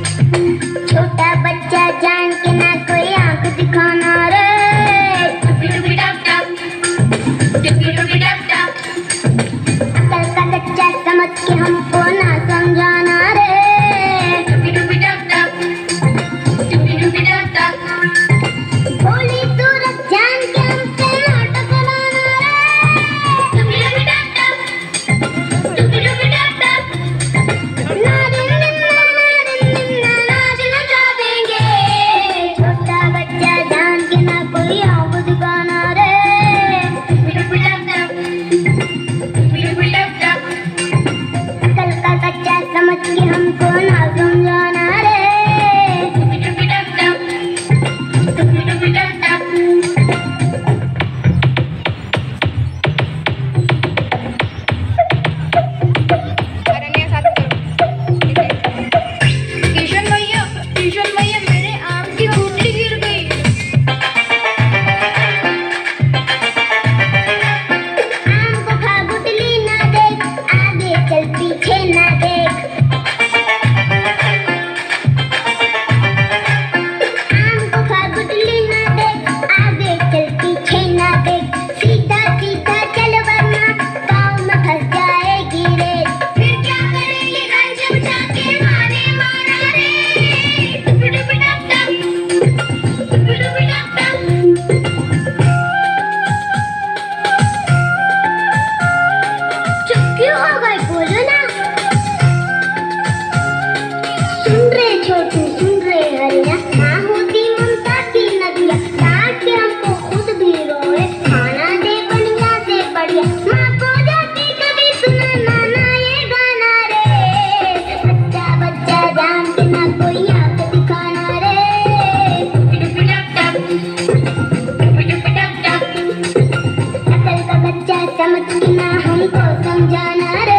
छोटा बच्चा जान के ना हमको ना समझाना रे। समझना हमको समझाना रे।